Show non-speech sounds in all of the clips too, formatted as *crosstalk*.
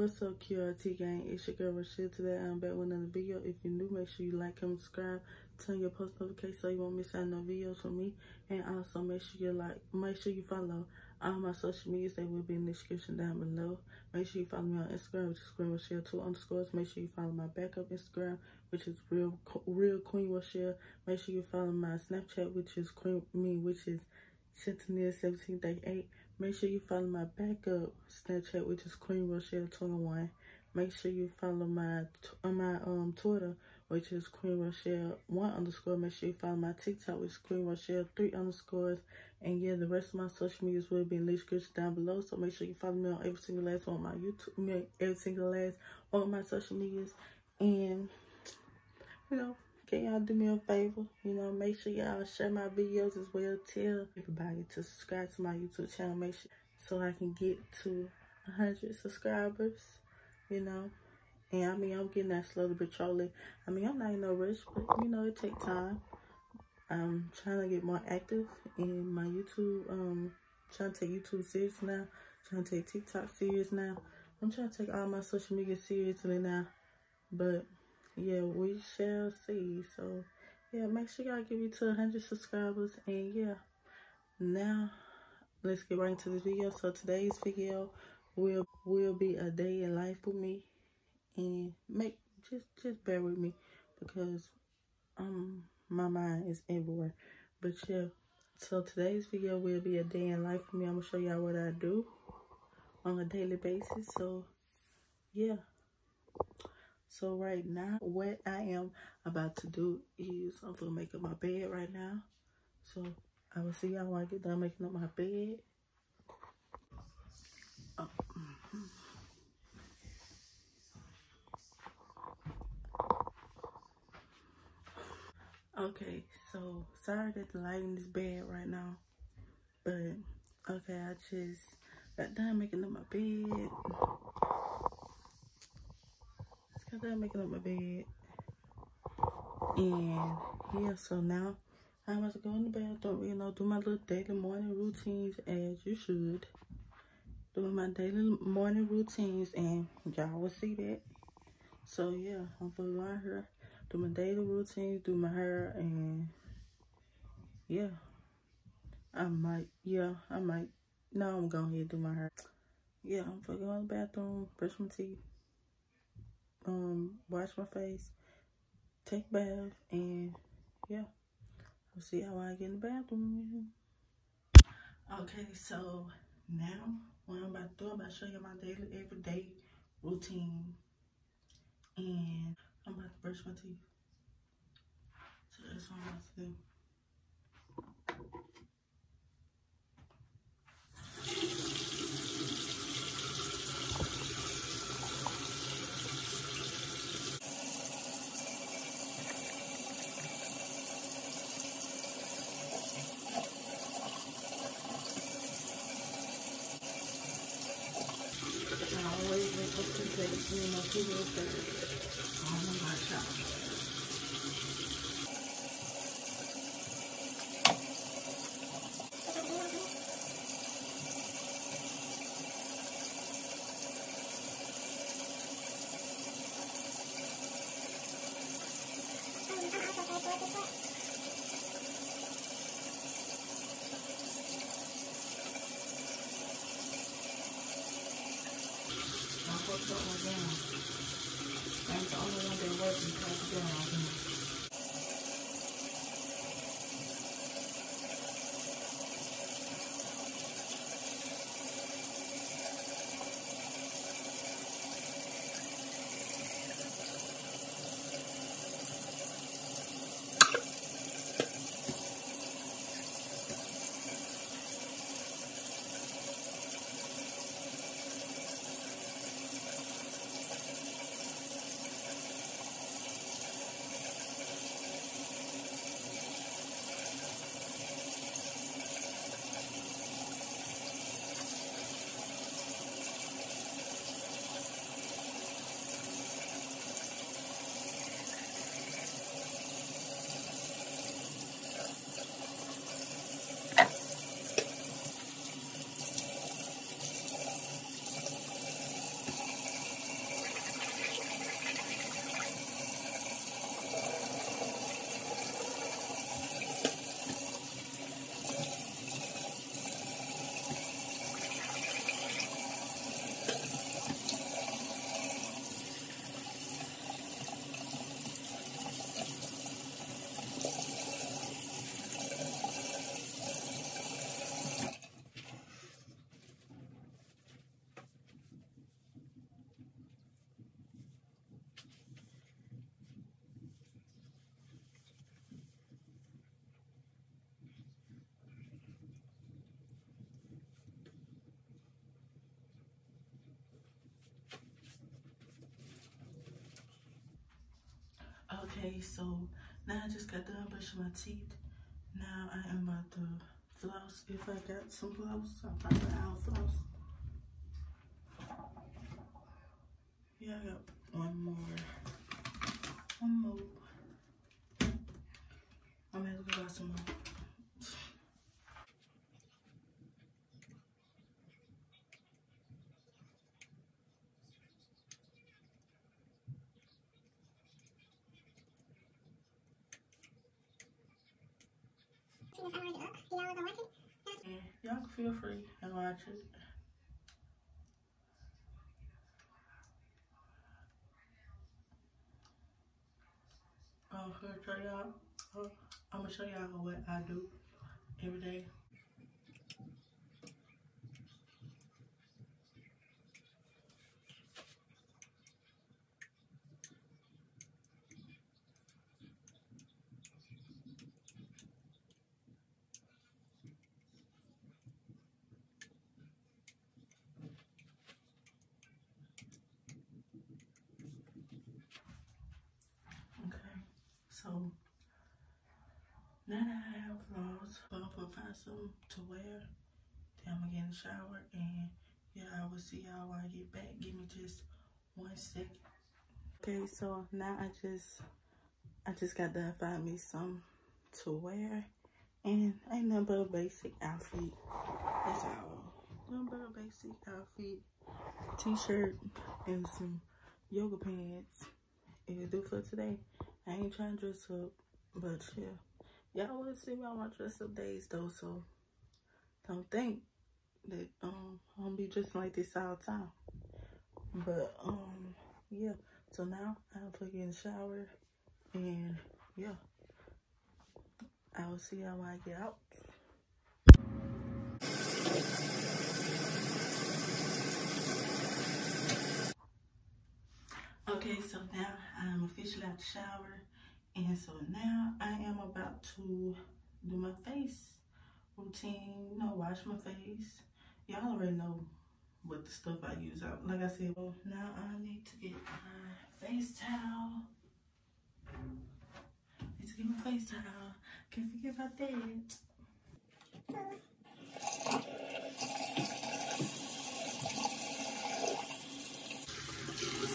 What's up, QRT gang? It's your girl Rochelle. Today I'm back with another video. If you're new, make sure you like, comment, subscribe, turn your post notifications so you won't miss out on no videos from me. And also make sure you like, make sure you follow all my social medias. They will be in the description down below. Make sure you follow me on Instagram, which is Queen Rochelle two underscores. Make sure you follow my backup Instagram, which is real real Queen Rochelle. Make sure you follow my Snapchat, which is Queen me, which is Shantanille seventeen thirty eight. Make sure you follow my backup Snapchat, which is Queen Rochelle 21. Make sure you follow my on my um Twitter, which is Queen Rochelle 1 underscore. Make sure you follow my TikTok, which is Queen Rochelle 3 underscores. And yeah, the rest of my social medias will be in the description down below. So make sure you follow me on every single last one of my YouTube, every single last one of my social medias. And, you know, can y'all do me a favor? You know, make sure y'all share my videos as well. Tell everybody to subscribe to my YouTube channel. Make sure so I can get to 100 subscribers, you know. And I mean, I'm getting that slowly but surely. I mean, I'm not in no rush, but you know, it takes time. I'm trying to get more active in my YouTube. Um, trying to take YouTube serious now. Trying to take TikTok serious now. I'm trying to take all my social media seriously now. But yeah, we shall see. So, yeah, make sure y'all give me to 100 subscribers. And yeah, now let's get right into this video. So today's video will will be a day in life for me. And make just just bear with me because um my mind is everywhere. But yeah, so today's video will be a day in life for me. I'm gonna show y'all what I do on a daily basis. So yeah. So right now, what I am about to do is I'm gonna make up my bed right now. So I will see y'all when I get done making up my bed. Oh. Mm-hmm. Okay, so sorry that the lighting is bad right now, but okay, I just got done making up my bed got done making up my bed. And yeah, so now I'm about to go in the bathroom, you know, do my little daily morning routines as you should. Doing my daily morning routines and y'all will see that. So yeah, I'm gonna go out here, do my daily routines, do my hair and yeah. I might, yeah, I might. No, I'm going to do my hair. Yeah, I'm gonna go in the bathroom, brush my teeth um, wash my face, take bath, and yeah, we'll see how I get in the bathroom. Okay, so now what I'm about to do, I'm about to show you my daily, everyday routine. And I'm about to brush my teeth. So that's what I'm about to do. You know, people say, oh my gosh, put one down. That's the only one that working Okay, so now I just got done brushing my teeth. Now I am about to floss. If I got some floss, I'll probably out floss. Yeah, I got one more. One more. I'm gonna go buy some more. Y'all can feel free and watch it. Y'all. Uh, I'm gonna show y'all what I do every day. So now that I have vlogs, I'm gonna find something to wear. Then I'm gonna get in the shower and yeah, I will see y'all when I get back. Give me just one second. Okay, so now I just I just got done find me some to wear. And ain't nothing but a basic outfit. That's all. But a basic outfit. T-shirt and some yoga pants. It'll do for today. I ain't trying to dress up, but yeah. Y'all will see me on my dress up days though, so don't think that um I'm gonna be dressing like this all the time. But um yeah, so now I'm the shower and yeah. I will see y'all when I get out. Okay, so now I'm officially out the shower. And so now I am about to do my face routine, you know, wash my face. Y'all already know what the stuff I use out. Like I said, well, now I need to get my face towel. Need to get my face towel. Can't forget about that.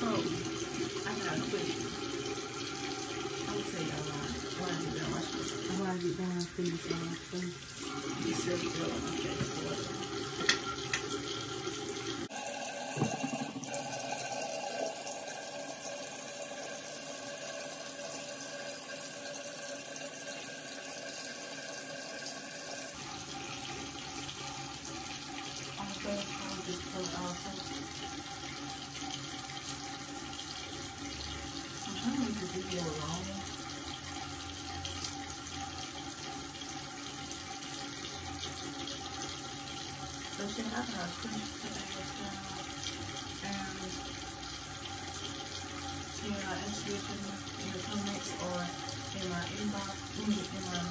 So, get down finish off. You said it face. I'm trying to make the video long. So I have finished today as well. And you know, ask you in, in the comments or in my inbox, in, in my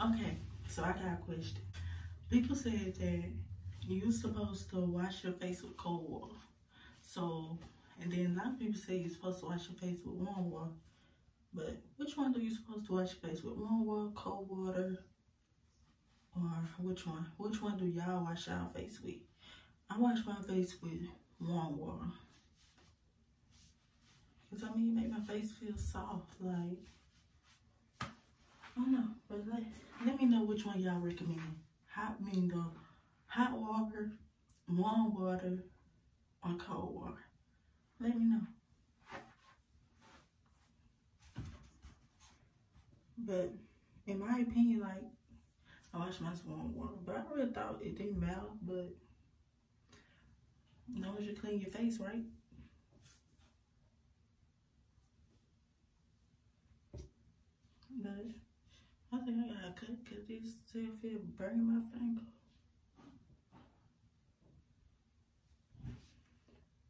Okay. Okay. So I got a question. People said that you're supposed to wash your face with cold water. So, and then a lot of people say you're supposed to wash your face with warm water. But which one are you supposed to wash your face with? Warm water, cold water, or which one? Which one do y'all wash y'all face with? I wash my face with warm water. Because I mean, it make my face feel soft. Like, I don't know. But like, let me know which one y'all recommend. Hot, the hot water, warm water, or cold water. Let me know. But in my opinion, like I wash my warm water, but I really thought it didn't matter. But as long as you clean your face, right? But I think I gotta cut because these still feel burning my finger.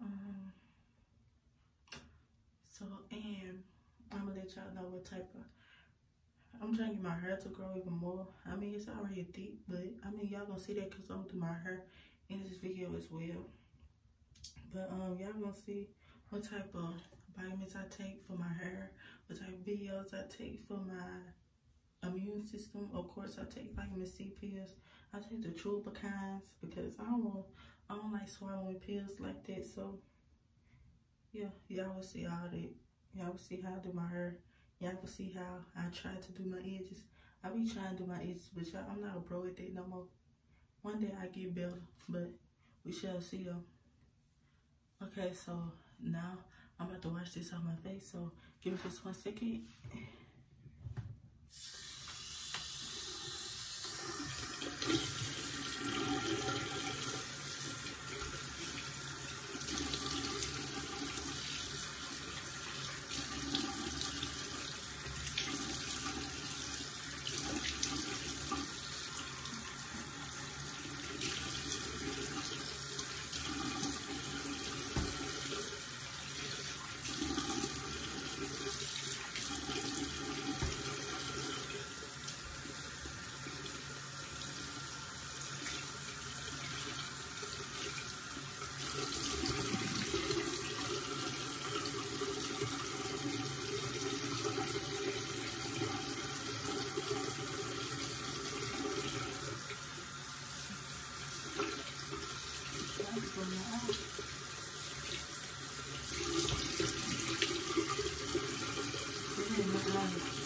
Um, So, and I'm gonna let y'all know what type of. I'm trying to get my hair to grow even more. I mean, it's already thick, but I mean, y'all gonna see that because I'm do my hair in this video as well. But um, y'all gonna see what type of vitamins I take for my hair, what type of videos I take for my immune system. Of course, I take vitamin C pills. I take the chewable kinds because I don't want, I don't like swallowing pills like that. So yeah, y'all will see all that. Y'all will see how I do my hair. Y'all will see how I try to do my edges. I be trying to do my edges, but y'all, I'm not a pro at that no more. One day I get better, but we shall see. Okay, so now I'm about to wash this off my face, so give me just one second.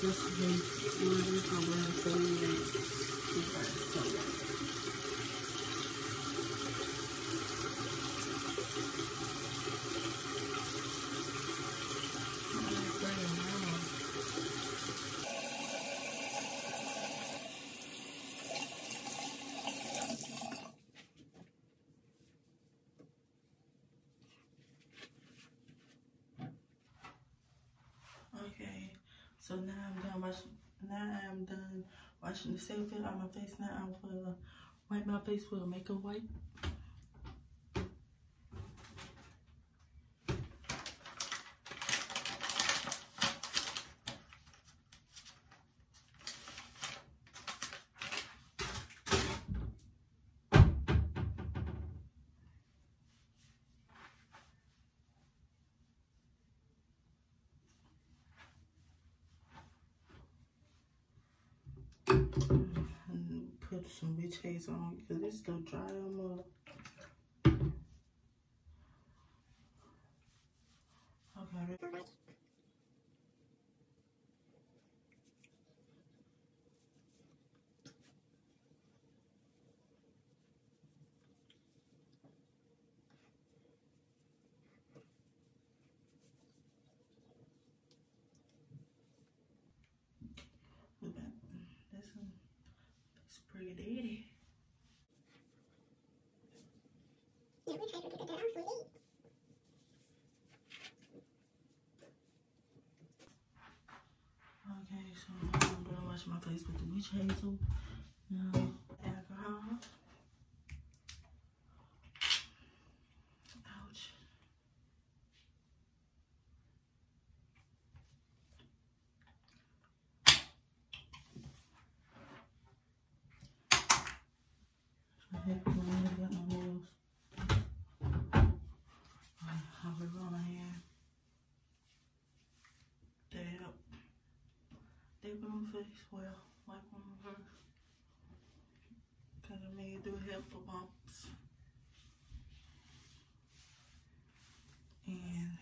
就是，我这个好朋友。The cellulite out my face. Now I'm gonna wipe my face with a makeup wipe. and put some witch hazel on because it's still dry them up. Okay. Look at That's some pretty daddy. Okay, so I'm gonna wash my face with the witch hazel. Now, alcohol. Ouch. I have to get my nails. I'll be on my hand. Dab. Dab on face. Well, wipe on face. Cause I may do help for bumps. And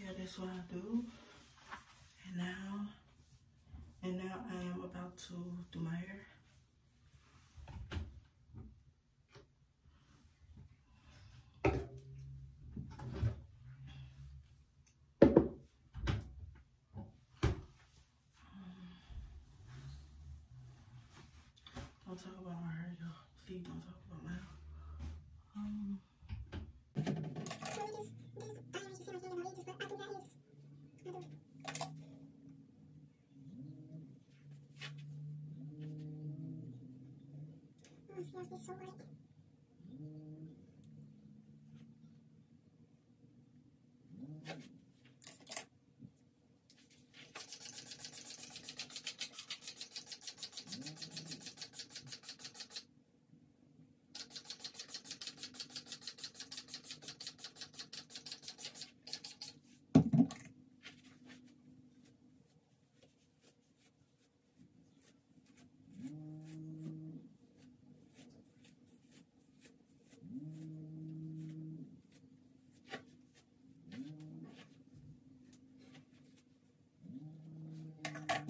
yeah, that's what I do. And now, and now I am about to do my hair. so like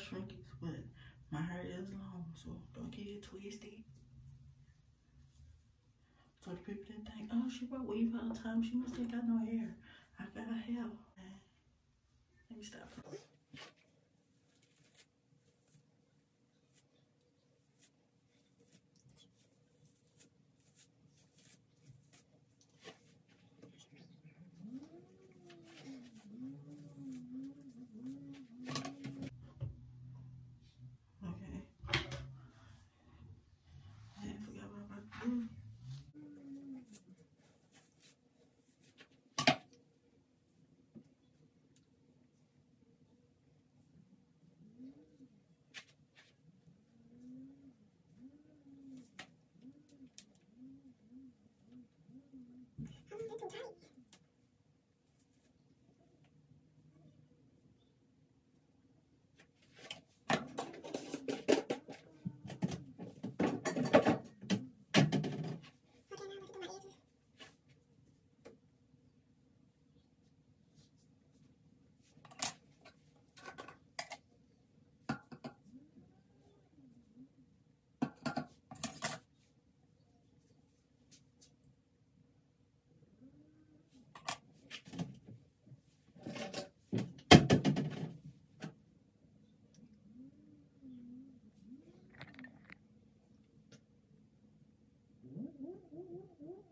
shrinkies, but my hair is long, so don't get it twisted. So the people that think, oh, she wear weave all the time, she must have got no hair. I got hair. Let me stop.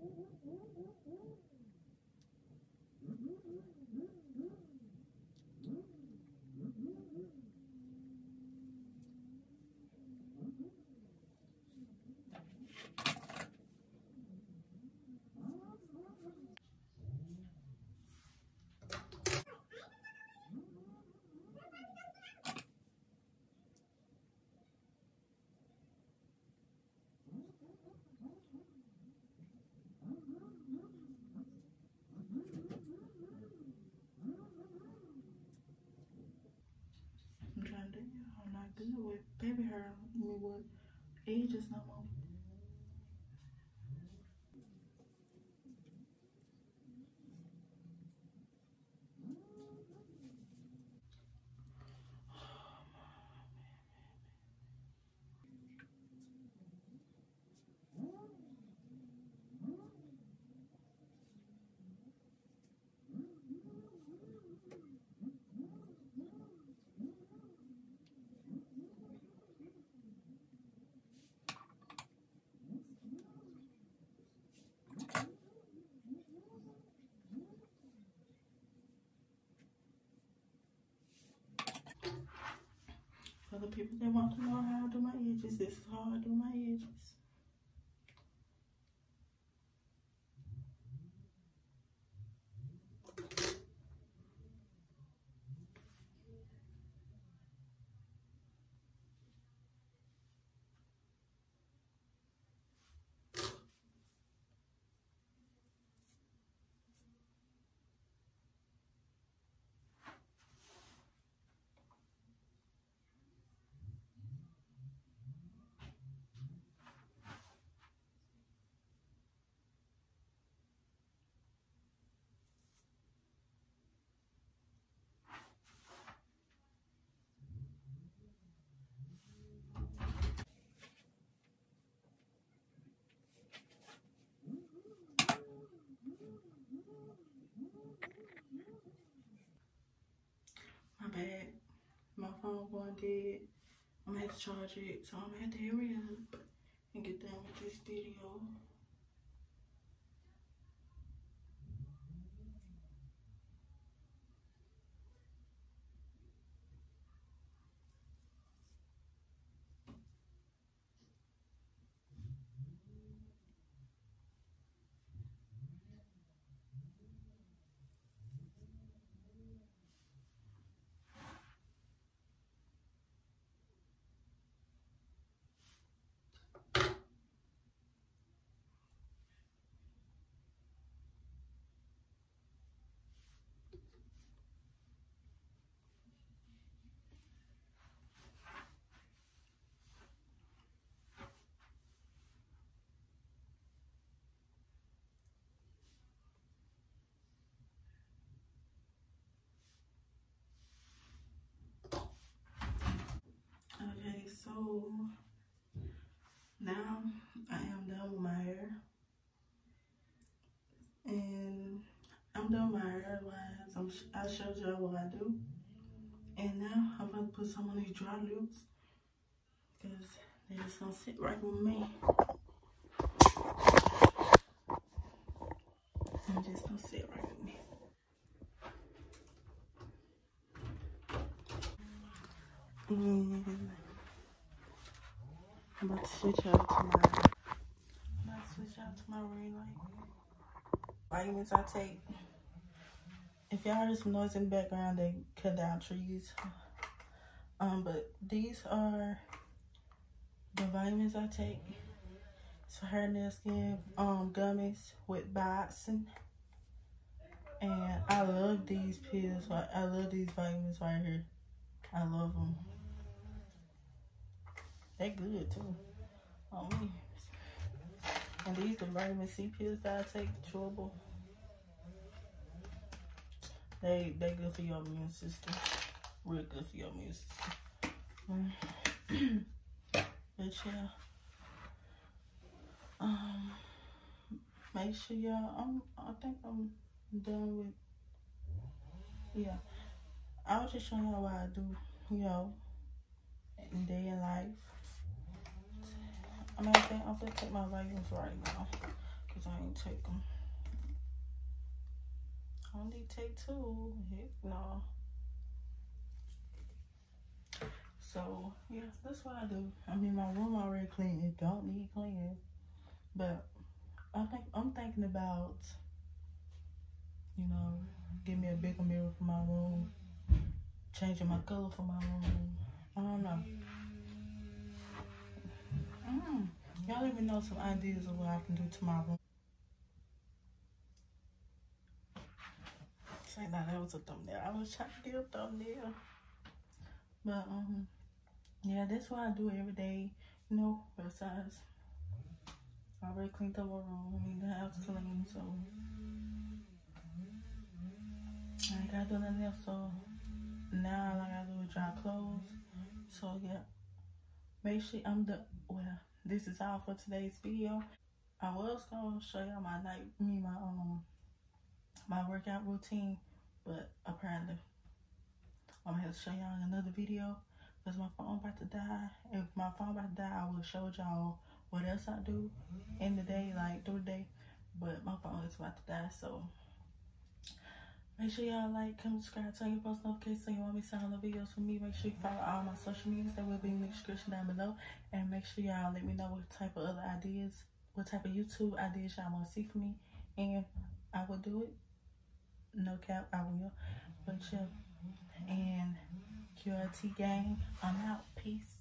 Mm-hmm. Good with baby hair. I mean, with ages no more. For the people that want to know how I do my edges, this is how I do my edges. My phone going dead. I'm gonna have to charge it. So I'm gonna have to hurry up and get done with this video. So now I am done with my hair. And I'm done with my hair wise. I'm, I showed y'all what I do. And now I'm about to put some on these dry loops Because they just don't sit right with me. They just don't sit right with me. And I'm about to switch out to my I'm about to switch out to my ring light. Vitamins I take. If y'all heard some noise in the background, they cut down trees. Um, but these are the vitamins I take. For hair, nail, skin, um, gummies with biotin. And I love these pills. I love these vitamins right here. I love them. They good too. On me. And these the vitamin C pills that I take, trouble. They they good for your immune system. Real good for your immune system. *clears throat* but yeah. Um make sure y'all I'm I think I'm done with yeah. I was just showing y'all what I do, you know, in day in life. I mean, I think I'm gonna take my vitamins right now because I ain't take them. I only take two. Heck no. So yeah, that's what I do. I mean, my room already clean. It don't need cleaning, but I think I'm thinking about, you know, give me a bigger mirror for my room, changing my color for my room. I don't know. Mm. Y'all even know some ideas of what I can do tomorrow. Say now that was a thumbnail. I was trying to do a thumbnail. But um yeah, that's what I do every day. You know, besides I already cleaned up my room. I mean the house clean, so I ain't gotta do nothing else. So now all I gotta do is dry clothes. So yeah. Sure I'm the well this is all for today's video. I was gonna show y'all my night, me my um my workout routine, but apparently I'm gonna have to show y'all in another video because my phone about to die. If my phone about to die, I will show y'all what else I do in the day, like through the day. But my phone is about to die, so Make sure y'all like, comment, subscribe, turn your post notifications so you want me to send videos from me. Make sure you follow all my social medias that will be in the description down below. And make sure y'all let me know what type of other ideas, what type of YouTube ideas y'all want to see from me. And I will do it. No cap, I will. But yeah. And QRT gang, I'm out. Peace.